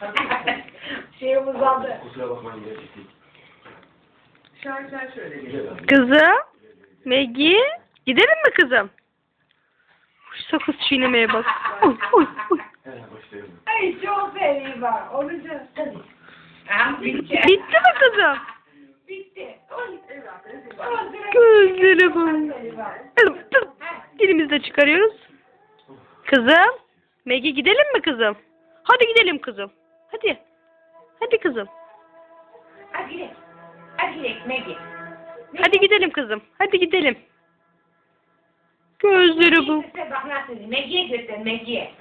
Şeyim uzandı. Kusura bakmayın gerçekten. Şarkılar şöyle geliyor. Kızım. Maggie. Gidelim mi kızım? Sakız çiğnemeye bak. Uy, uy, uy. Ay çok ben. Onu bitti. Bitti mi kızım? Bitti. Oy. Gözleri bu. Dilimizi de çıkarıyoruz. Kızım. Maggie gidelim mi kızım? Hadi gidelim kızım. Hadi. Hadi kızım. Hadi gidelim. Hadi gidelim Maggie. Hadi gidelim kızım. Hadi gidelim. Gözleri bu. Bak. Maggie'ye göster Maggie'ye.